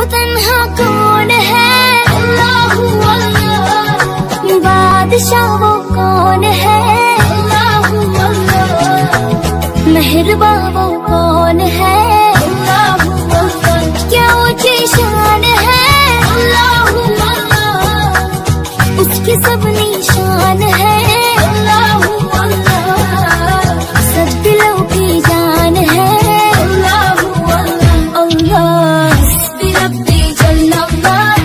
वो तन्हा कौन है? अल्लाह अल्लाह। बादशाह वो कौन है? अल्लाह अल्लाह। मेहरबा वो कौन है? अल्लाह अल्लाह। क्या ऊँची शान है? अल्लाह अल्लाह। उसकी सब निशान love, love.